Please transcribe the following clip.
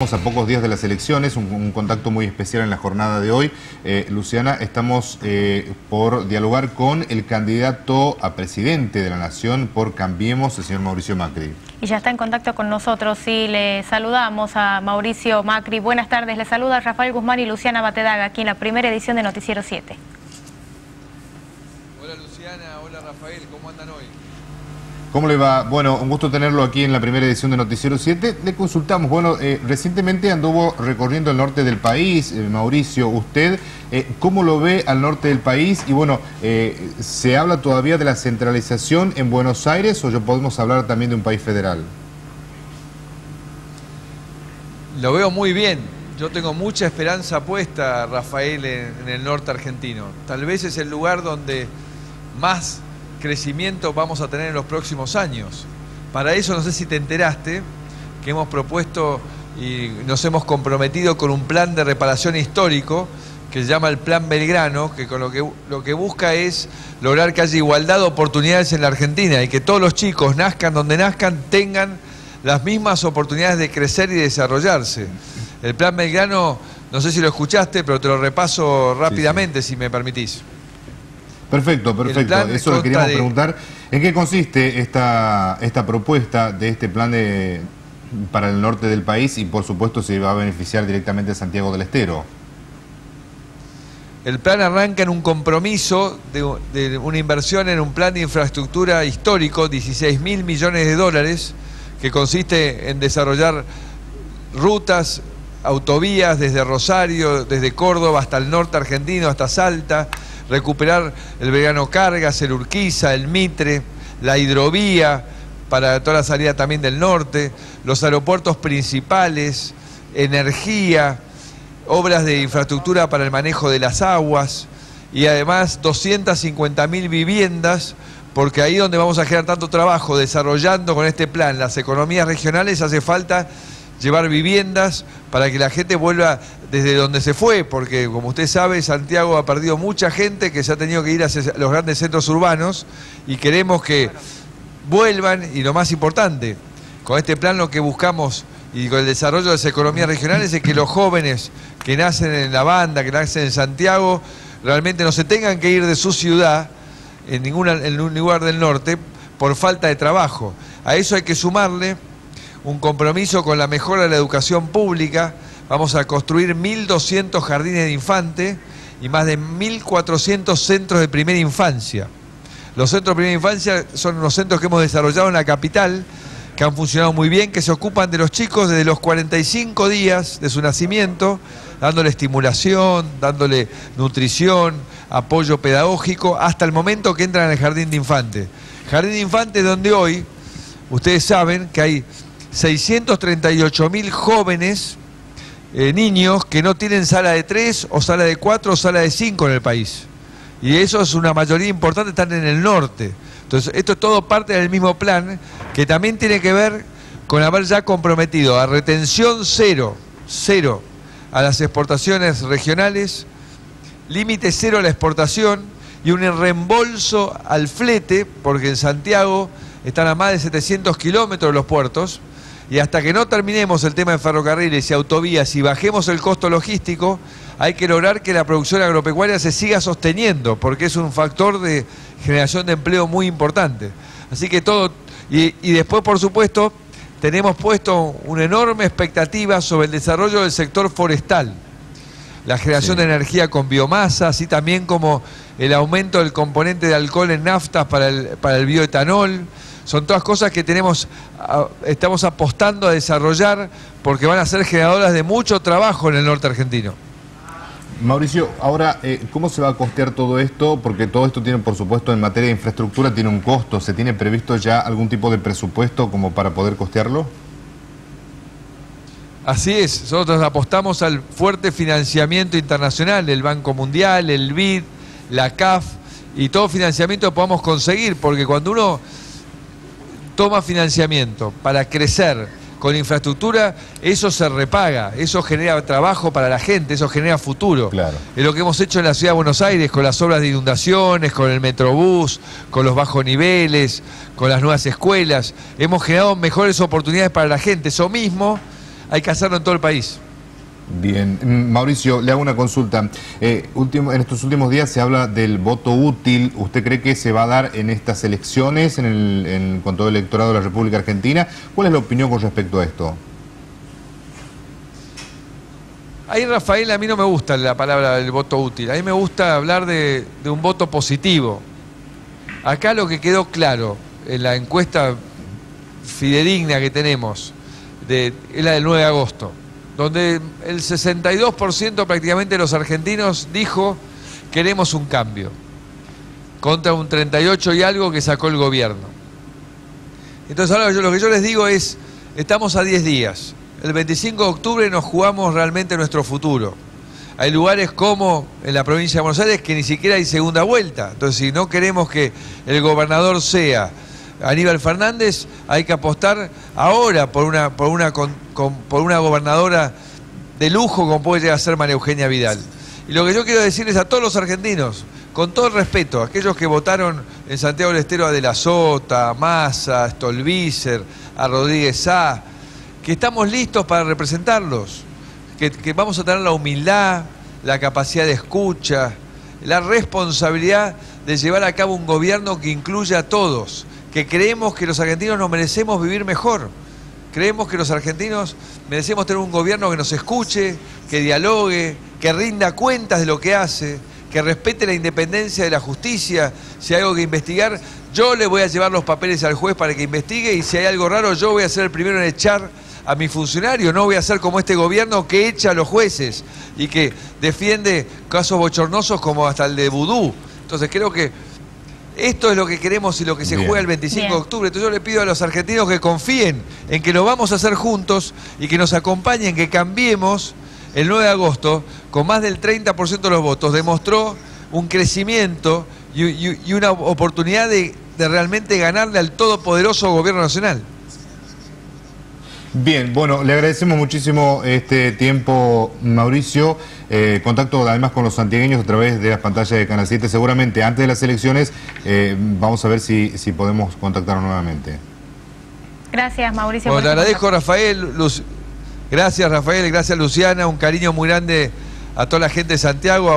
Estamos a pocos días de las elecciones, un, un, contacto muy especial en la jornada de hoy. Eh, Luciana, estamos eh, por dialogar con el candidato a presidente de la Nación por Cambiemos, el señor Mauricio Macri. Y ya está en contacto con nosotros y le saludamos a Mauricio Macri. Buenas tardes, le saluda Rafael Guzmán y Luciana Batedaga aquí en la primera edición de Noticiero 7. Hola Luciana, hola Rafael, ¿cómo andan hoy? ¿Cómo le va? Bueno, un gusto tenerlo aquí en la primera edición de Noticiero 7. Le consultamos, bueno, eh, recientemente anduvo recorriendo el norte del país, eh, Mauricio, usted, eh, ¿cómo lo ve al norte del país? Y bueno, ¿se habla todavía de la centralización en Buenos Aires o ya podemos hablar también de un país federal? Lo veo muy bien. Yo tengo mucha esperanza puesta, Rafael, en el norte argentino. Tal vez es el lugar donde más crecimiento vamos a tener en los próximos años. Para eso, no sé si te enteraste, que hemos propuesto y nos hemos comprometido con un plan de reparación histórico que se llama el Plan Belgrano, que con lo que, lo que busca es lograr que haya igualdad de oportunidades en la Argentina y que todos los chicos, nazcan donde nazcan, tengan las mismas oportunidades de crecer y desarrollarse. El Plan Belgrano, no sé si lo escuchaste, pero te lo repaso rápidamente, sí, sí. si me permitís. Perfecto, perfecto. Eso le queríamos de... preguntar. ¿En qué consiste esta, esta propuesta de este plan de, para el norte del país y por supuesto se va a beneficiar directamente a Santiago del Estero? El plan arranca en un compromiso de, de una inversión en un plan de infraestructura histórico, 16 mil millones de dólares, que consiste en desarrollar rutas, autovías desde Rosario, desde Córdoba hasta el norte argentino, hasta Salta, recuperar el Vegano Cargas, el Urquiza, el Mitre, la hidrovía para toda la salida también del norte, los aeropuertos principales, energía, obras de infraestructura para el manejo de las aguas y además 250 mil viviendas porque ahí donde vamos a generar tanto trabajo desarrollando con este plan las economías regionales hace falta llevar viviendas para que la gente vuelva desde donde se fue, porque como usted sabe, Santiago ha perdido mucha gente que se ha tenido que ir a los grandes centros urbanos y queremos que vuelvan y lo más importante, con este plan lo que buscamos y con el desarrollo de las economías regionales es que los jóvenes que nacen en la banda, que nacen en Santiago, realmente no se tengan que ir de su ciudad en, en un lugar del norte por falta de trabajo. A eso hay que sumarle un compromiso con la mejora de la educación pública. Vamos a construir 1.200 jardines de infante y más de 1.400 centros de primera infancia. Los centros de primera infancia son unos centros que hemos desarrollado en la capital, que han funcionado muy bien, que se ocupan de los chicos desde los 45 días de su nacimiento, dándole estimulación, dándole nutrición, apoyo pedagógico, hasta el momento que entran en el jardín de infante. Jardín de infante donde hoy, ustedes saben que hay 638 mil jóvenes, eh, niños, que no tienen sala de 3 o sala de 4 o sala de 5 en el país. Y eso es una mayoría importante, están en el norte. Entonces, esto es todo parte del mismo plan, que también tiene que ver con haber ya comprometido a retención cero, cero a las exportaciones regionales, límite cero a la exportación y un reembolso al flete, porque en Santiago están a más de 700 kilómetros los puertos, y hasta que no terminemos el tema de ferrocarriles y autovías y bajemos el costo logístico, hay que lograr que la producción agropecuaria se siga sosteniendo, porque es un factor de generación de empleo muy importante. Así que todo, y, y después por supuesto, tenemos puesto una enorme expectativa sobre el desarrollo del sector forestal, la generación sí. de energía con biomasa, así también como el aumento del componente de alcohol en naftas para el, para el bioetanol, son todas cosas que tenemos, estamos apostando a desarrollar porque van a ser generadoras de mucho trabajo en el norte argentino. Mauricio, ahora, eh, ¿cómo se va a costear todo esto? Porque todo esto tiene, por supuesto, en materia de infraestructura, tiene un costo. ¿Se tiene previsto ya algún tipo de presupuesto como para poder costearlo? Así es, nosotros apostamos al fuerte financiamiento internacional, el Banco Mundial, el BID, la CAF y todo financiamiento que podamos conseguir, porque cuando uno toma financiamiento para crecer con infraestructura, eso se repaga, eso genera trabajo para la gente, eso genera futuro. Claro. Es lo que hemos hecho en la ciudad de Buenos Aires con las obras de inundaciones, con el Metrobús, con los bajos niveles, con las nuevas escuelas. Hemos generado mejores oportunidades para la gente. Eso mismo hay que hacerlo en todo el país. Bien, mm, Mauricio, le hago una consulta. Eh, último, en estos últimos días se habla del voto útil. ¿Usted cree que se va a dar en estas elecciones, en, el, en cuanto al electorado de la República Argentina? ¿Cuál es la opinión con respecto a esto? Ahí, Rafael, a mí no me gusta la palabra del voto útil. A mí me gusta hablar de, un voto positivo. Acá lo que quedó claro en la encuesta fidedigna que tenemos es la del 9 de agosto, donde el 62% prácticamente de los argentinos dijo queremos un cambio, contra un 38 y algo que sacó el gobierno. Entonces ahora lo que yo les digo es, estamos a 10 días, el 25 de octubre nos jugamos realmente nuestro futuro. Hay lugares como en la provincia de Buenos Aires que ni siquiera hay segunda vuelta. Entonces, si no queremos que el gobernador sea Aníbal Fernández, hay que apostar ahora por una, por una, por una gobernadora de lujo como puede llegar a ser María Eugenia Vidal. Y lo que yo quiero decirles a todos los argentinos, con todo el respeto, aquellos que votaron en Santiago del Estero a De la Sota, a Massa, a Stolbizer, a Rodríguez Sá, que estamos listos para representarlos, que, vamos a tener la humildad, la capacidad de escucha, la responsabilidad de llevar a cabo un gobierno que incluya a todos, que creemos que los argentinos nos merecemos vivir mejor. Creemos que los argentinos merecemos tener un gobierno que nos escuche, que dialogue, que rinda cuentas de lo que hace, que respete la independencia de la justicia. Si hay algo que investigar, yo le voy a llevar los papeles al juez para que investigue y si hay algo raro, yo voy a ser el primero en echar a mi funcionario, no voy a ser como este gobierno que echa a los jueces y que defiende casos bochornosos como hasta el de Vudú. Entonces creo que esto es lo que queremos y lo que se juega el 25 de octubre. Entonces yo le pido a los argentinos que confíen en que lo vamos a hacer juntos y que nos acompañen, que cambiemos. El 9 de agosto, con más del 30% de los votos, demostró un crecimiento y, una oportunidad de realmente ganarle al todopoderoso gobierno nacional. Bien, bueno, le agradecemos muchísimo este tiempo, Mauricio. Eh, contacto además con los santiagueños a través de las pantallas de Canal 7. Seguramente antes de las elecciones eh, vamos a ver si, si podemos contactarnos nuevamente. Gracias, Mauricio. Bueno, te agradezco, Rafael. Gracias, Rafael. Gracias, Luciana. Un cariño muy grande a toda la gente de Santiago.